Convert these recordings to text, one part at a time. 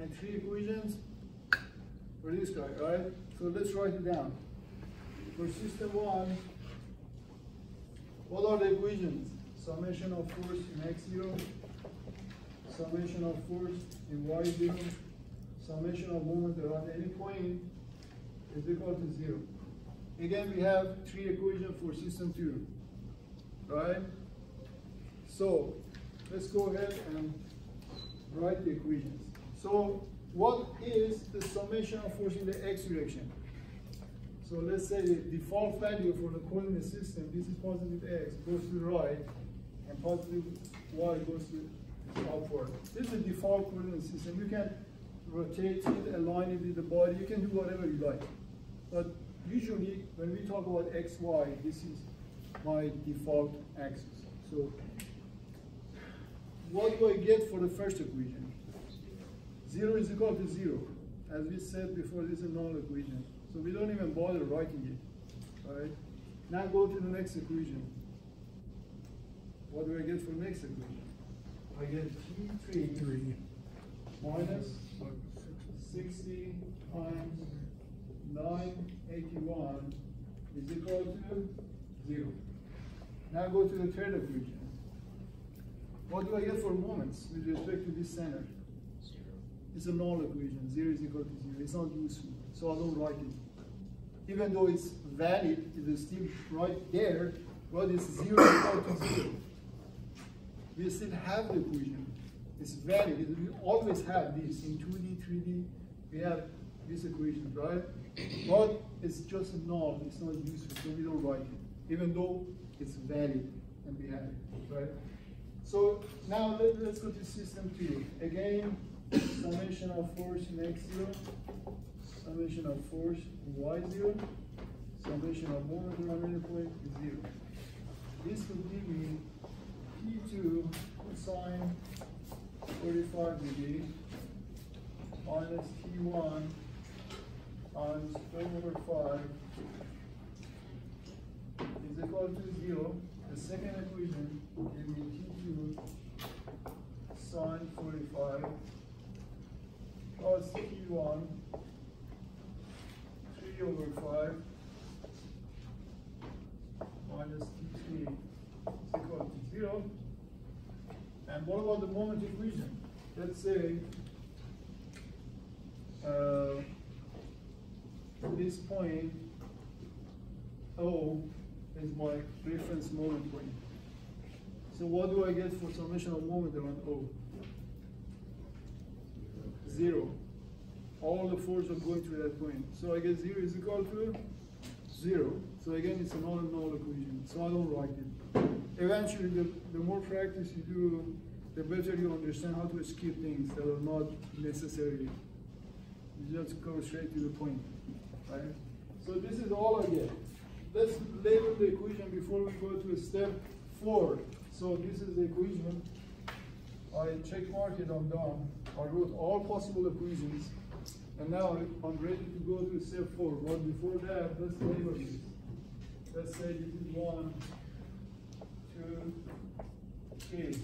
and three equations for this guy, right? So let's write it down. For system one, what are the equations? Summation of force in x zero, summation of force in y zero, summation of moment around any point is equal to zero. Again, we have three equations for system two, right? So let's go ahead and write the equations. So what is the summation of force in the x direction? So let's say the default value for the coordinate system, this is positive x, goes to the right, and positive y goes to upward. This is the default coordinate system. You can rotate it, align it with the body, you can do whatever you like. But usually, when we talk about x, y, this is my default axis. So what do I get for the first equation? Zero is equal to zero. As we said before, this is a null equation. So we don't even bother writing it, right? Now go to the next equation. What do I get for next equation? I get T3 Three. minus 60 times 981 is equal to 0. Now go to the third equation. What do I get for moments with respect to this center? It's a null equation. 0 is equal to 0. It's not useful, so I don't write it. Even though it's valid, it is still right there, but it's 0 equal to 0. We still have the equation. It's valid. We always have this in 2D, 3D. We have this equation, right? But it's just a null. It's not useful, so we don't write it, even though it's valid and we have it, right? So now let, us go to system two. Again, summation of force in x zero, summation of force in y zero, summation of moment around any point is zero. This will give me P2 cosine 45 degree minus T1 times 12 over 5 is equal to 0. The second equation give me T2 sine 45 plus T1 3 over 5 minus T3 is equal to 0. And what about the moment equation? Let's say uh, this point O is my reference moment point. So what do I get for summation of moment around O? Zero. All the force are going through that point. So I get zero is equal to zero. So again, it's another null equation. So I don't write it. Eventually, the, the more practice you do, the better you understand how to skip things that are not necessary. You just go straight to the point, right? So this is all I get. Let's label the equation before we go to step four. So this is the equation. I check mark it, I'm done. I wrote all possible equations. And now I'm ready to go to step four. But before that, let's label this. Let's say this is one, two, three.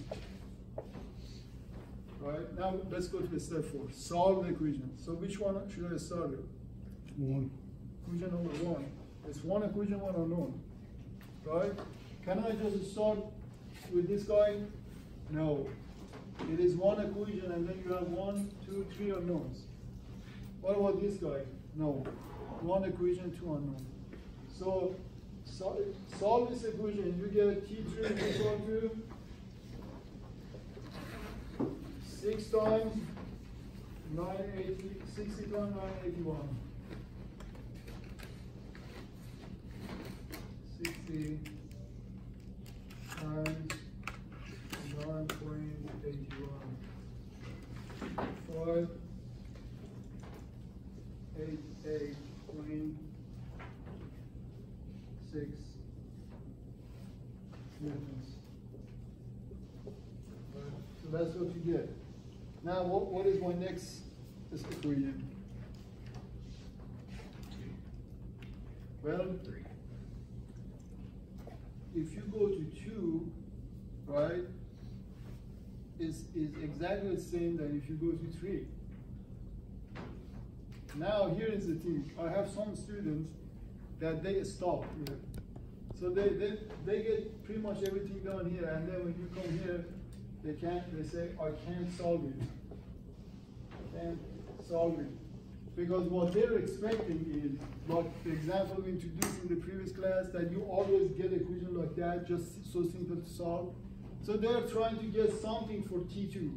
Right, now let's go to step four. Solve the equation. So which one should I start with? One. Equation number one. It's one equation, one unknown. Right? Can I just start with this guy? No. It is one equation and then you have one, two, three unknowns. What about this guy? No. One equation, two unknown. So, so solve this equation. You get T3 is equal to six times nine eighty, sixty times nine eighty-one. Sixty times nine point eighty-one. Five, eight, eight, point six newtons. Right, So that's what you get. Now, what, what is my next equation? Well, if you go to two, right, is, is exactly the same than if you go to three. Now here is the thing. I have some students that they stop here. So they, they, they get pretty much everything done here, and then when you come here, they can't, they say, I can't solve it. I can't solve it. Because what they're expecting is, like the example we introduced in the previous class, that you always get equation like that, just so simple to solve. So they're trying to get something for T2,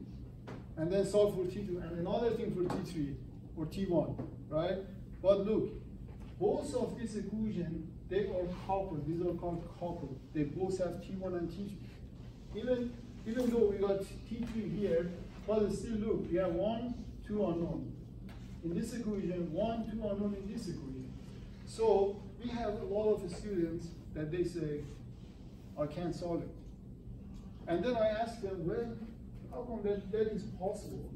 and then solve for T2, and another thing for T3, or T1, right? But look, both of this equation, they are coupled, these are called coupled. They both have T1 and T2. Even, even though we got T3 here, but still look, we have one, two unknown. In this equation, one, two unknown in this equation. So we have a lot of students that they say, I can't solve it. And then I ask them, well, how come that, that is possible?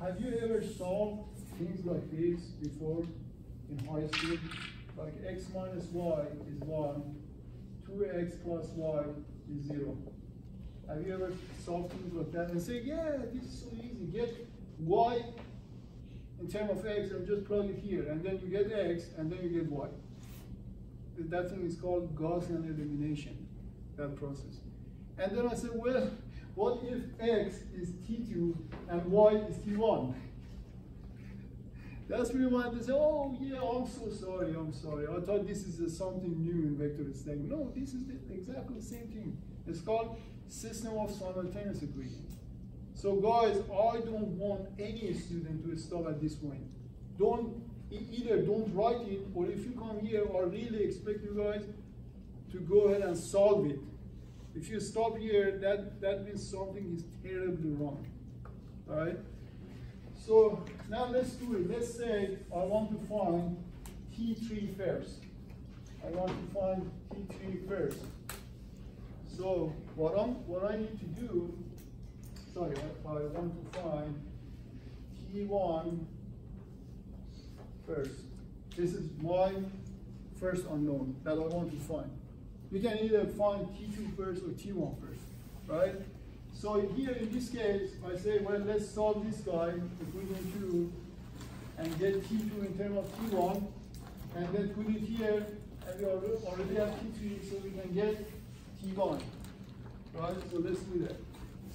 Have you ever solved things like this before in high school? Like x minus y is 1, 2x plus y is 0. Have you ever solved things like that and say, yeah, this is so easy. Get y in terms of x and just plug it here, and then you get x, and then you get y. That thing is called Gaussian elimination, that process. And then I said, well, what if x is t2 and y is t1? That's really why they say, oh yeah, I'm so sorry, I'm sorry. I thought this is something new in vector statics. No, this is the, exactly the same thing. It's called system of simultaneous equations. So guys, I don't want any student to stop at this point. Don't, either don't write it, or if you come here, I really expect you guys to go ahead and solve it. If you stop here, that, that means something is terribly wrong, all right? So now let's do it. Let's say I want to find T3 first. I want to find T3 first. So what, I'm, what I need to do, sorry, I, I want to find T1 first. This is my first unknown that I want to find. You can either find T2 first or T1 first, right? So here in this case, I say, well, let's solve this guy, equation 2, and get T2 in terms of T1, and then put it here, and we already have T3, so we can get T1, right? So let's do that.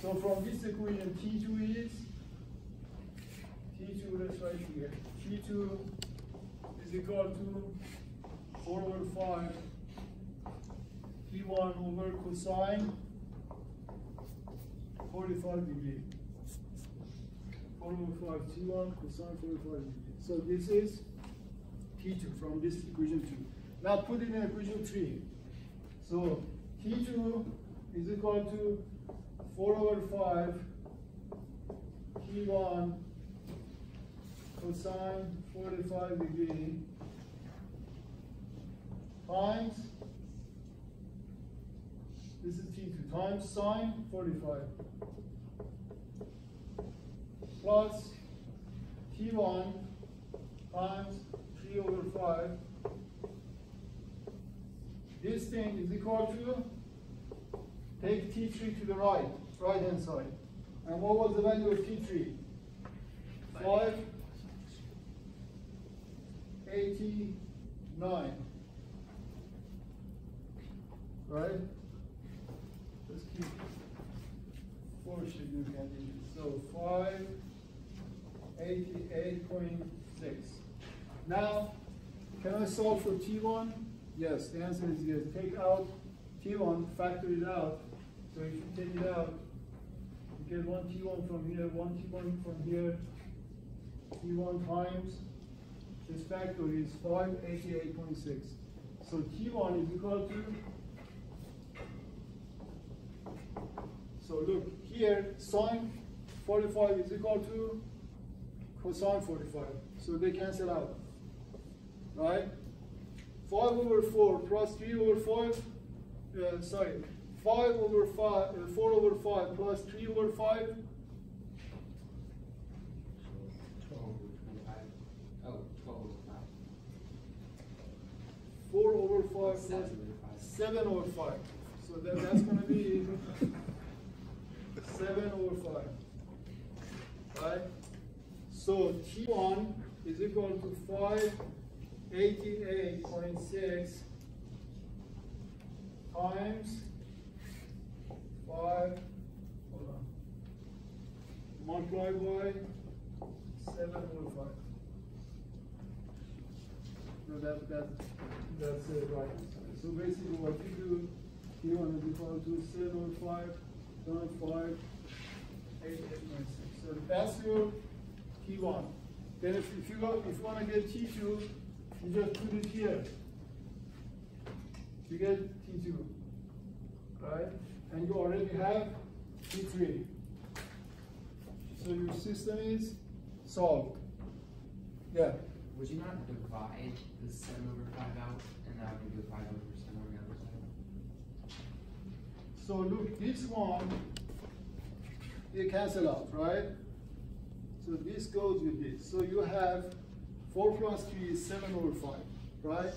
So from this equation, T2 is, T2, let's write here, T2 is equal to 4 over 5 T1 over cosine 45 degree. 4 over 5 T1 cosine 45 degree. So this is T2 from this equation 2. Now put in equation 3. So T2 is equal to 4 over 5 T1 cosine 45 degree times this is T2 times sine 45 plus T1 times 3 over 5. This thing is equal to, take T3 to the right, right hand side. And what was the value of T3? 5, 89. Right? Four significant digits. So 588.6. Now, can I solve for T1? Yes, the answer is yes. Take out T1, factor it out. So if you take it out, you get one T1 from here, one T1 from here, T1 times this factor is 588.6. So T1 is equal to So look, here sine 45 is equal to cosine 45. So they cancel out, right? 5 over 4 plus 3 over 5, uh, sorry, 5 over 5, uh, 4 over 5 plus 3 over 5. 4 over 5 plus 7 over 5. So that, that's going to be 7 over 5. Right? So T1 is equal to 588.6 times 5, hold on, multiply by 7 over 5. No, that, that, that's the right. So basically what you do, T1 is equal to 7 over 5, 5, 8, 8, 9, 6. So that's your T1. Then if, if you go, if you want to get T2, you just put it here. You get T2, right? And you already have T3. So your system is solved. Yeah. Would you not divide the seven over five out and that would be five over seven on the other side? So look, this one, they cancel out, right? So this goes with this. So you have four plus three is seven over five, right?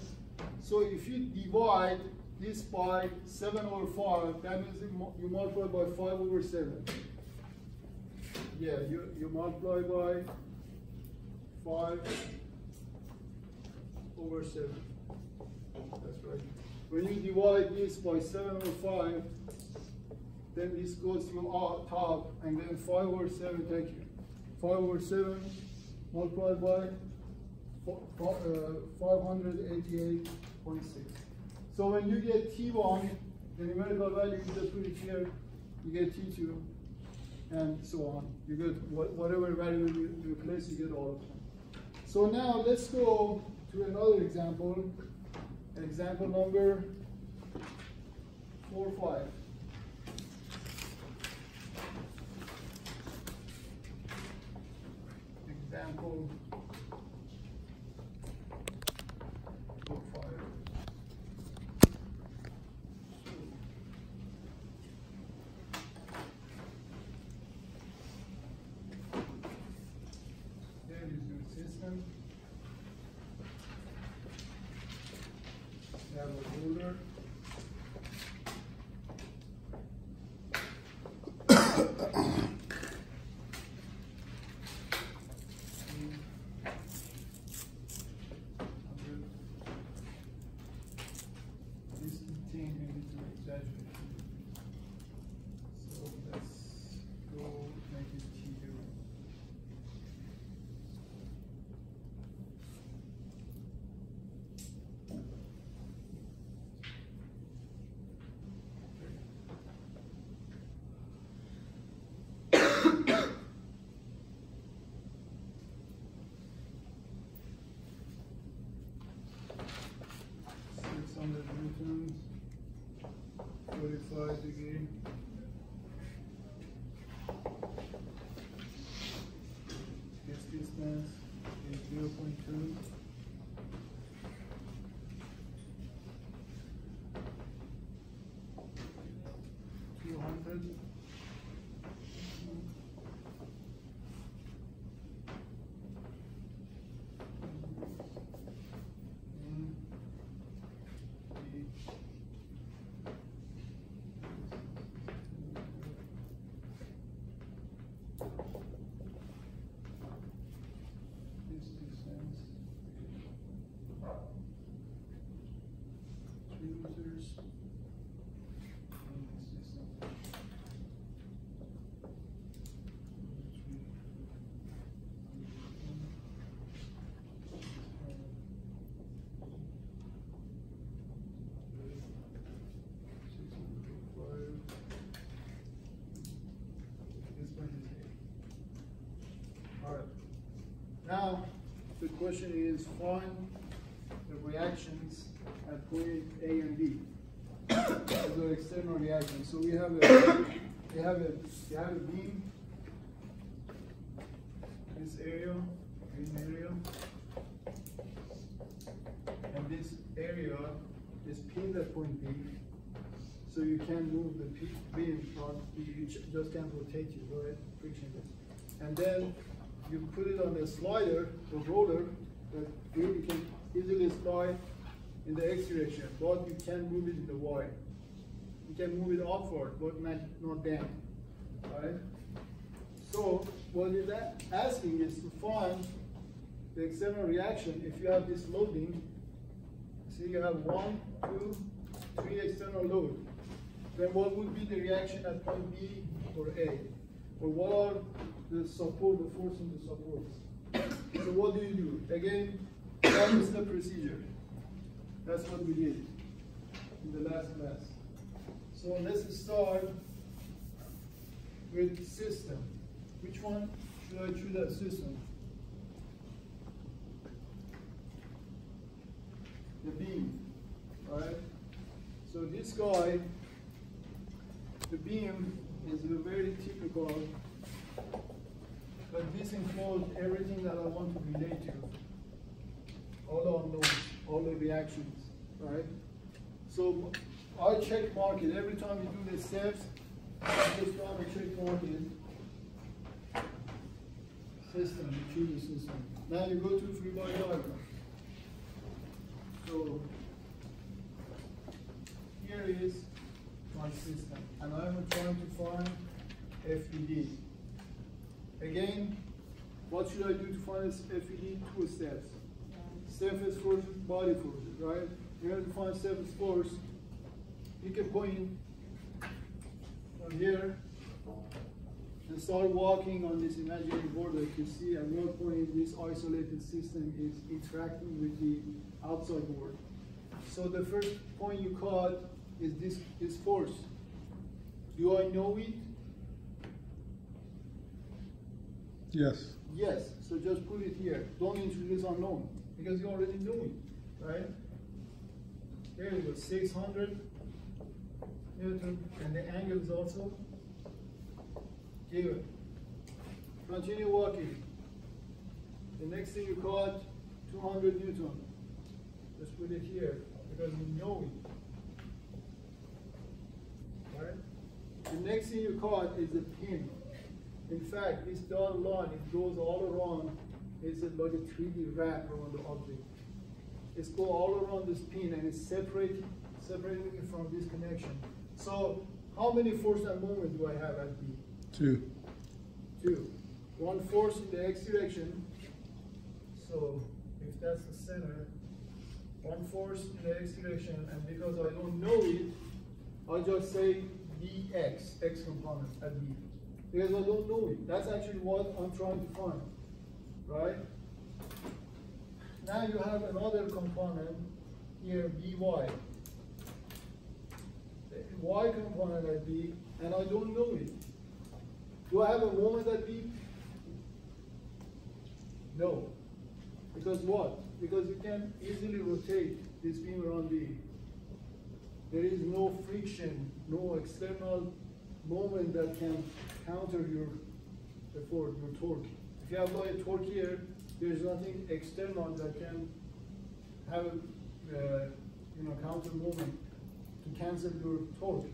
So if you divide this by seven over five, that means you multiply by five over seven. Yeah, you, you multiply by five over seven. That's right. When you divide this by seven over five, then this goes to all top, and then 5 over 7, Thank you. 5 over 7 multiplied by uh, 588.6. So when you get T1, the numerical value you just put it here, you get T2, and so on. You get whatever value you replace, you get all of them. So now let's go to another example, example number 4, 5. people forty-five degree. This distance is zero point two. Two hundred. Mm. The This distance. Three meters. And this distance. Six hundred five. This one is eight. All right. Now, the question is find the reactions at point A and B. Are external reactions. So we have a, we have a, we have a beam. This area, green area. And this area is pinned at point B. So you can move the beam, you just can't rotate it, right? Frictionless. And then you put it on a slider or roller that you can easily slide in the x direction, but you can move it in the y. You can move it upward, but not, not down, right? So a- asking is to find the external reaction if you have this loading. See, you have one, two, three external load. Then what would be the reaction at point B or A? Or what are the support, the force in the supports? So what do you do? Again, that is the procedure. That's what we did in the last class. So let's start with system. Which one should I choose as system? The beam, alright? So this guy, the beam is a very typical, but this includes everything that I want to relate to. All the unknowns, all the reactions, right? So I check mark it every time you do the steps. I just try to check mark it. System, you choose the system. Now you go to free body diagram. So here is system, and I'm trying to find FBD. Again, what should I do to find this FBD? Two steps. Surface force, body forces, right? You have to find surface force. Pick a point from here and start walking on this imaginary board that you see at what point this isolated system is interacting with the outside world. So the first point you caught is this is force. Do I know it? Yes. Yes, so just put it here. Don't introduce unknown because you already know it, right? Here you go, 600 Newton, and the angle is also given. Continue walking. The next thing you caught, 200 Newton. Just put it here because you know it. Right? The next thing you caught is the pin. In fact, this dotted line, it goes all around, it's like a 3D wrap around the object. It's go all around this pin and it's separating, separating it from this connection. So how many force and moment do I have at B? Two. Two. One force in the x direction. So if that's the center, one force in the x direction, and because I don't know it, I just say bx, x component at B. Because I don't know it. That's actually what I'm trying to find. Right? Now you have another component here, by. Y component at B, and I don't know it. Do I have a moment at B? No. Because what? Because you can easily rotate this beam around B. There is no friction, no external moment that can counter your effort, your torque. If you have a torque here, there's nothing external that can have, uh, you know, counter moment to cancel your torque.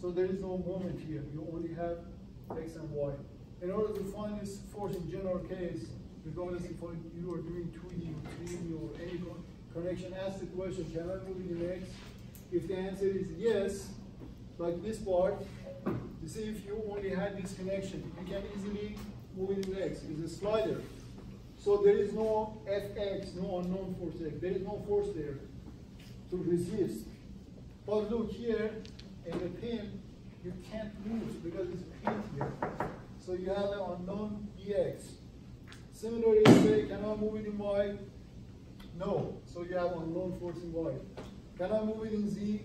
So there is no moment here. You only have x and y. In order to find this force in general case, regardless if you are doing 2D or 3D or any con- connection, ask the question, can I move in x? If the answer is yes, like this part, you see if you only had this connection, you can easily move it in x. It's a slider. So there is no fx, no unknown force x. There is no force there to resist. But look here, in the pin, you can't move because it's pinned here. So you have an unknown bx. Similarly, you say, can I move it in y? No. So you have unknown force in y. Can I move it in z?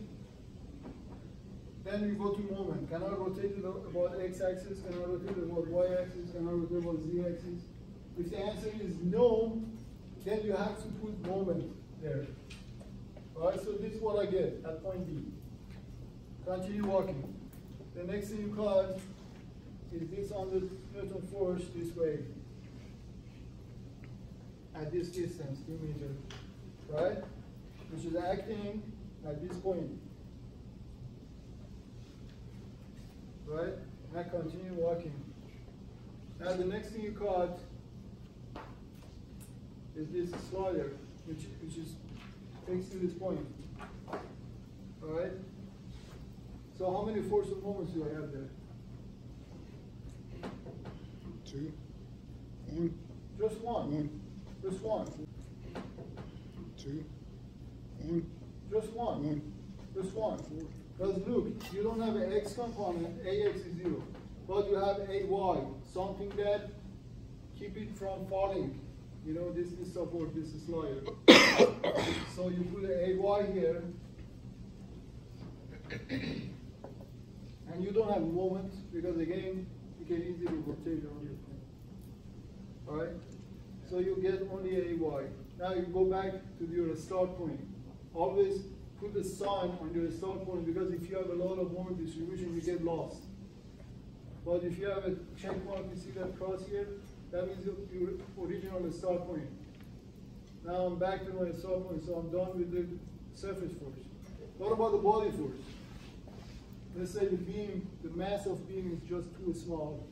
Then we go to moment. Can I rotate it about x-axis? Can I rotate it about y-axis? Can I rotate about z-axis? If the answer is no, then you have to put moment there. Alright, so this is what I get at point B. Continue walking. The next thing you caught is this under Newton force this way. At this distance, two meters, right? Which is acting at this point. Right? And I continue walking. Now the next thing you caught is this slider, which, which is fixed to this point. Alright? So how many force and moments do I have there? two, one, Just one, One. Just one, two, Mm. just one, one, just one. Because look, you don't have an x component, ax is zero, but you have ay, something that keep it from falling. You know, this is support, this is lawyer. so you put an ay here, and you don't have moment because again, you can easily rotate around your thing. Alright? So you get only a y. Now you go back to your start point. Always put the sign on your start point because if you have a lot of moment distribution, you get lost. But if you have a check mark, you see that cross here, that means your, original start point. Now I'm back to my start point, so I'm done with the surface force. What about the body force? Let's say the beam, the mass of beam is just too small.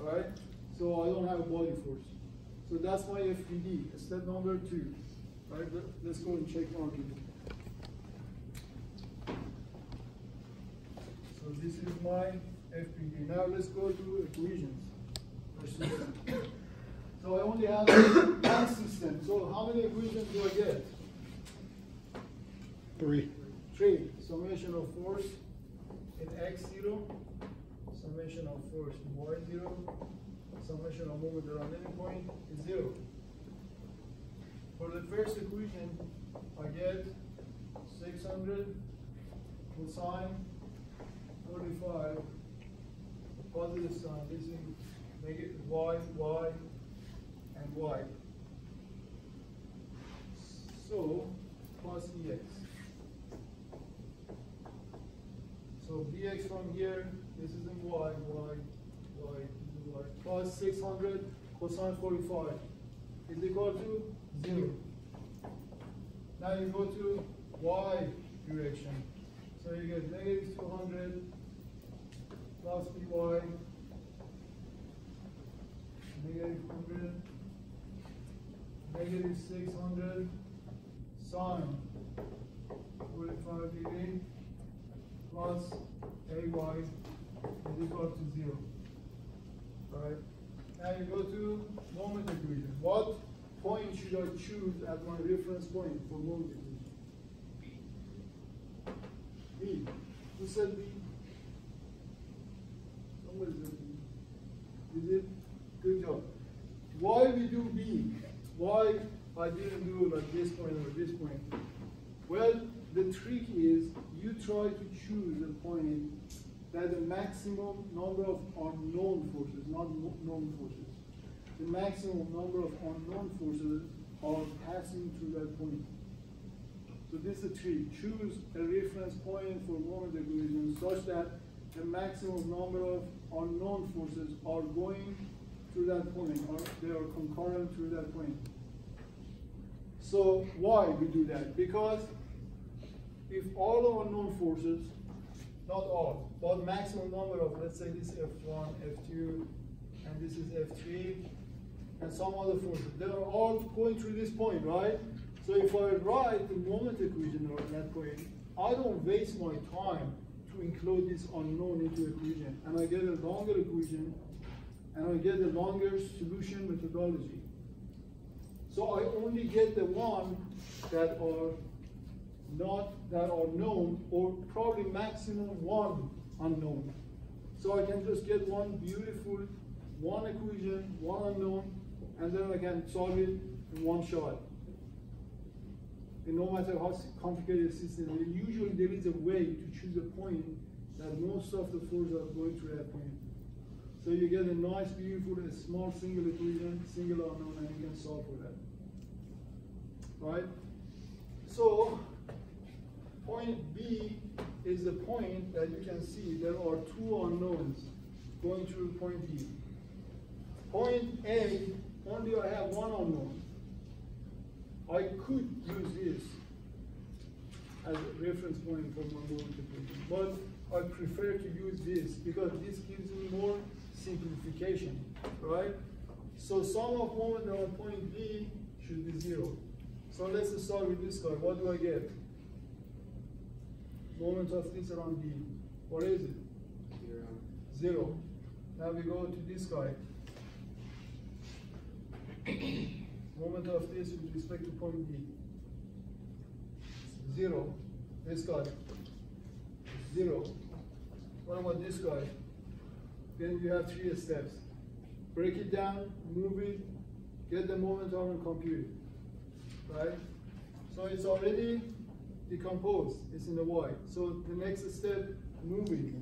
Alright? So I don't have a body force. So that's my FBD, step number two. Alright, let- let's go and check it. So this is my FBD. Now let's go to equations. So I only have one system. So how many equations do I get? three, Three, summation of force in x zero, summation of force in y zero, summation of moment around any point is zero. For the first equation, I get six hundred cosine forty-five, positive sign, this is negative y, y, and y. So, plus ex. So bx from here, this is in y, y, y, y, plus six hundred cosine forty-five is equal to zero. Now you go to y direction, so you get negative two hundred plus by, negative hundred, negative six hundred, sine forty-five degree, plus ay is equal to zero. Alright, now you go to moment equation. What point should I choose as my reference point for moment equation? B. Who said B? Somebody said B. Is it? Good job. Why we do B? Why I didn't do like this point or this point? Well, the trick is you try to choose a point that the maximum number of unknown forces, not known forces. The maximum number of unknown forces are passing through that point. So this is a trick. Choose a reference point for moment equation such that the maximum number of unknown forces are going through that point, or they are concurrent through that point. So why we do that? Because if all unknown forces, not all, but maximum number of, let's say this F1, F2, and this is F3, and some other forces, they are all going through this point, right? So if I write the moment equation at that point, I don't waste my time to include this unknown into equation, and I get a longer equation, and I get a longer solution methodology. So I only get the one that are not, that are known, or probably maximum one unknown. So I can just get one beautiful, one equation, one unknown, and then I can solve it in one shot. And no matter how complicated the system, is, usually there is a way to choose a point that most of the forces are going through that point. So you get a nice, beautiful, a small single equation, single unknown, and you can solve for that. Right? So, point B is the point that you can see there are two unknowns going through point B. Point A, only I have one unknown. I could use this as a reference point for my moment equation, but I prefer to use this because this gives me more simplification, right? So sum of moment on point B should be zero. So let's start with this guy. What do I get? Moment of this around B. What is it? Zero. Zero. Now we go to this guy. Moment of this with respect to point B. Zero. This guy. Zero. What about this guy? Then you have three steps. Break it down, move it, get the moment arm and compute. Right? So it's already decomposed. It's in the Y. So the next step, move it.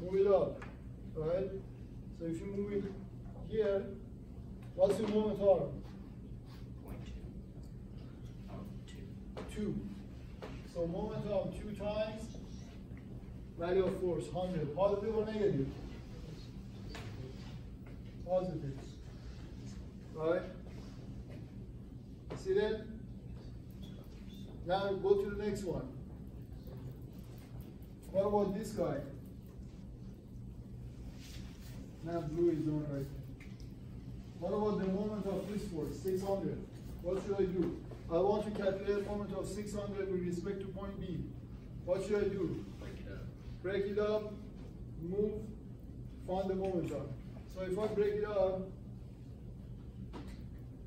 Move it up. Right? So if you move it here, what's your moment arm? Point two. Two. Two. So moment arm two times, value of force, 100. Positive or negative? Positive. Right? See that? Now go to the next one. What about this guy? Now blue is on right. What about the moment of this force, 600? What should I do? I want to calculate the moment of 600 with respect to point B. What should I do? Break it up. break it up, move, find the momentum. So if I break it up,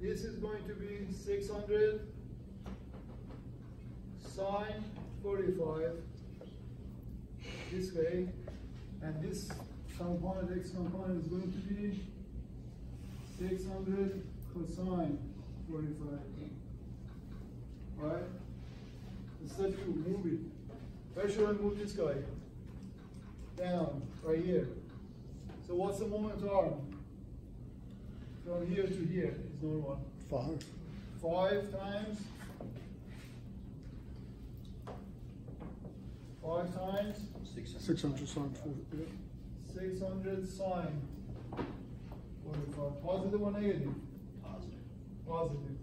this is going to be six hundred sine forty-five this way, and this component, x component is going to be six hundred cosine forty-five. Alright? Instead to move it. Where should I move this guy? Down, right here. So what's the moment arm? From here to here is normal. Five. Five times. Five times Six hundred. Six hundred sign forty, yeah. six hundred sine. Forty-five. Positive or negative? Positive. Positive.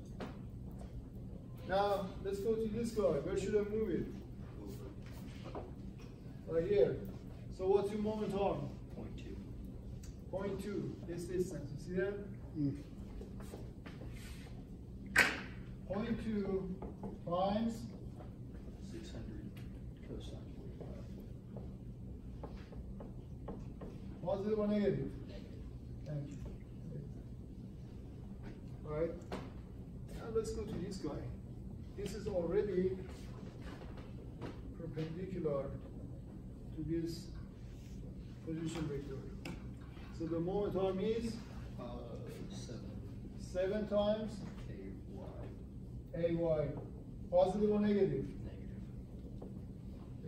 Now, let's go to this guy. Where should I move it? Over. Right here. So what's your moment arm? Point two. Point two, this distance, you see that? Mm. Point two times Six hundred cosine forty-five. positive or negative? Negative. Thank you. Alright, now let's go to this guy. This is already perpendicular to this position vector. So the moment arm is Uh, seven. seven times A Y. AY. Positive or negative? Negative.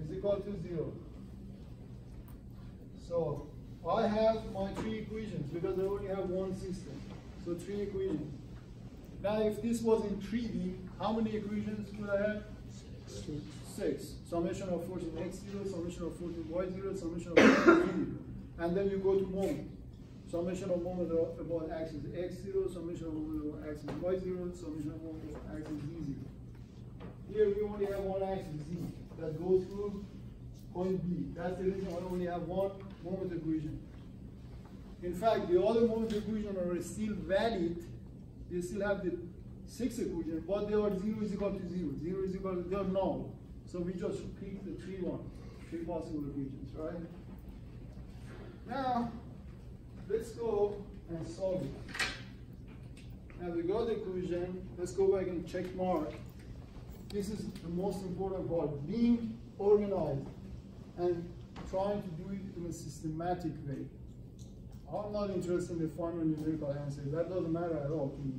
is equal to zero. So I have my three equations because I only have one system. So three equations. Now if this was in 3D, how many equations would I have? Six. Six. Summation of force in x zero, summation of force in y zero, summation of force in zero. And then you go to moment. Summation of moment about axis x zero, summation of moment of axis y zero, summation of moment of axis z zero. Here we only have one axis z that goes through point B. That's the reason I only have one moment equation. In fact, the other moment equation are still valid. They still have the six equation, but they are zero is equal to zero. Zero is equal to they are null. So we just pick the three one, three possible equations, right? Now, let's go and solve it. Now we got the equation, let's go back and check mark. This is the most important part, being organized and trying to do it in a systematic way. I'm not interested in the final numerical answer, that doesn't matter at all to me.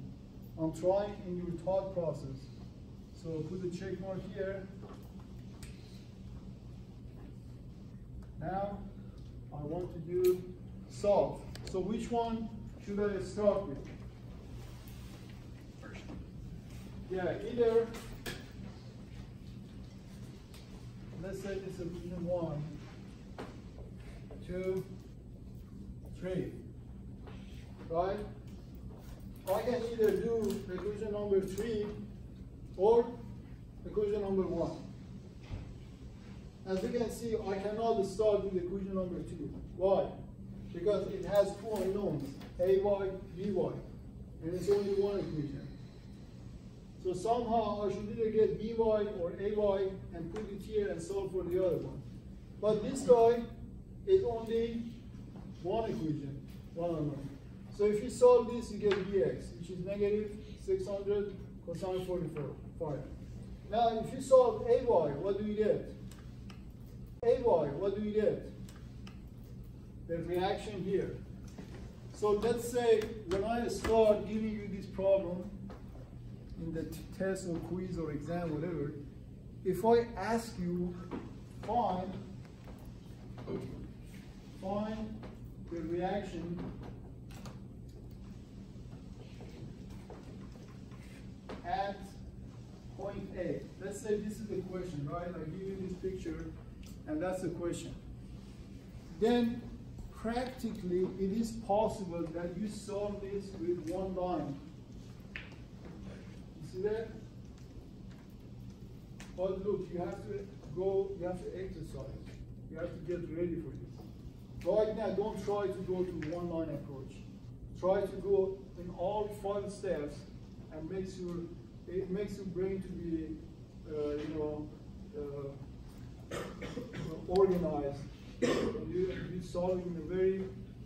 I'm trying in your thought process. So put the check mark here. Now, I want to do solve. So which one should I start with? First. Yeah, either, let's say this is one, two, three, right? I can either do equation number three or equation number one. As you can see, I cannot start with equation number two. Why? Because it has two unknowns, ay, by, and it's only one equation. So somehow I should either get by or ay and put it here and solve for the other one. But this guy is only one equation, one unknown. So if you solve this, you get bx, which is negative 600 cosine 44, 5. Now, if you solve ay, what do you get? ay, what do you get? The reaction here. So let's say when I start giving you this problem in the test or quiz or exam, whatever, if I ask you, find, find the reaction at point A. Let's say this is the question, right? I give you this picture, and that's the question. Then, practically, it is possible that you solve this with one line. You see that? But look, you have to go, you have to exercise. You have to get ready for this. Right now, don't try to go to one line approach. Try to go in all five steps and makes your it makes your brain to be, uh, you know, uh, organized. you, you solving in a very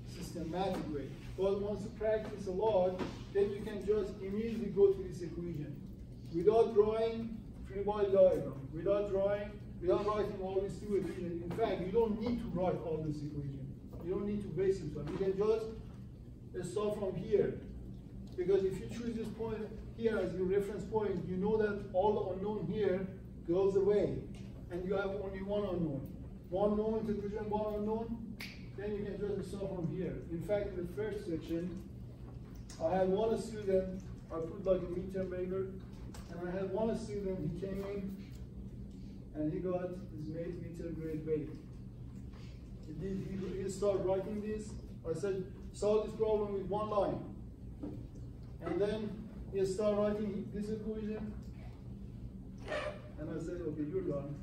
systematic way. But once you practice a lot, then you can just immediately go to this equation. Without drawing free body diagram, without drawing, without writing all these two equations. In fact, you don't need to write all these equations. You don't need to base it on. You can just start from here. Because if you choose this point here as your reference point, you know that all the unknown here goes away. And you have only one unknown. One known integration, one unknown, then you can just start from here. In fact, in the first section, I had one student, I put like a midterm paper, and I had one student, he came in, and he got his mate midterm grade weight. He started writing this. I said, solve this problem with one line. And then he started writing this equation. And I said, okay, you're done.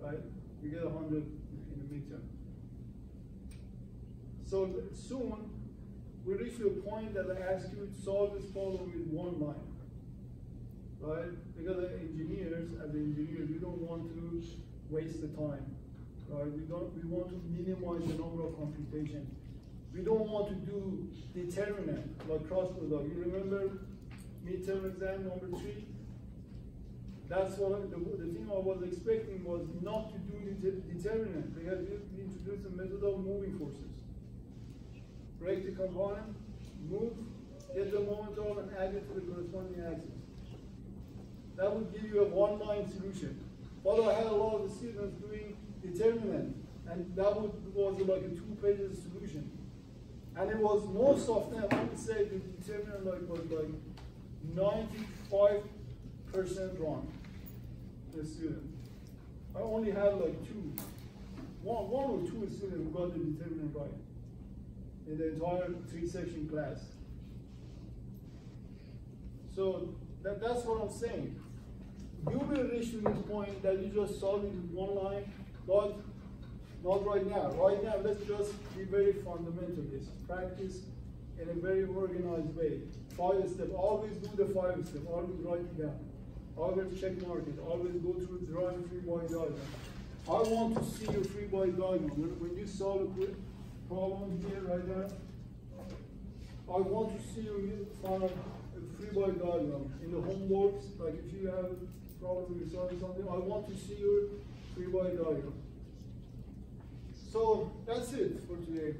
Right? You get 100 in the midterm. So soon, we reach to a point that I ask you to solve this problem with one line. Right? Because engineers, as engineers, we don't want to waste the time. Right? We don't we want to minimize the number of computations. We don't want to do determinant, like cross product. You remember midterm exam number three? That's what the, the thing I was expecting was not to do determinant because you introduce a method of moving forces. Break the component, move, get the momentum, and add it to the corresponding axis. That would give you a one-line solution. But I had a lot of the students doing determinant, and that would, was like a two-pages solution. And it was most of them, I would say the determinant like was like 95% wrong, the student. I only had like two, one, one or two students who got the determinant right in the entire three section class. So that, that's what I'm saying. You will reach to this point that you just solve it in one line, but not right now. Right now, let's just be very fundamentalist. Practice in a very organized way. Five step. Always do the five step. Always write it down. Always check mark it. Always go through drawing free body diagram. I want to see your free body diagram. When you solve a problem here, right now, I want to see you find a free body diagram. In the homeworks, like if you have problem with solving something, I want to see your free body diagram. So that's it for today.